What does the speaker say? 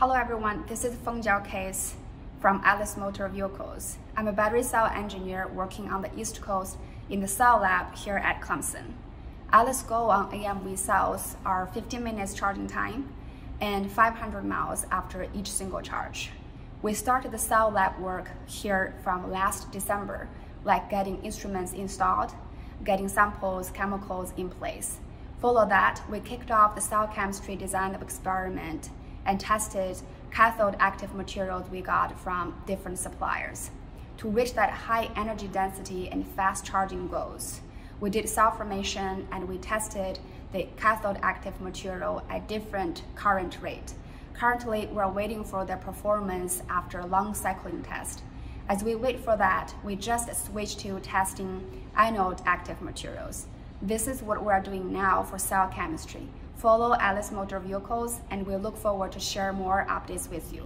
Hello everyone, this is Feng Jiao Case from ATLIS Motor Vehicles. I'm a battery cell engineer working on the East Coast in the cell lab here at Clemson. ATLIS Go on AMV cells are 15 minutes charging time and 500 miles after each single charge. We started the cell lab work here from last December, like getting instruments installed, getting samples, chemicals in place. Follow that, we kicked off the cell chemistry design of experiment and tested cathode active materials we got from different suppliers to reach that high energy density and fast charging goals. We did cell formation and we tested the cathode active material at different current rate. Currently, we're waiting for the performance after long cycling test. As we wait for that, we just switched to testing anode active materials. This is what we're doing now for cell chemistry. Follow ATLIS Motor Vehicles and we look forward to share more updates with you.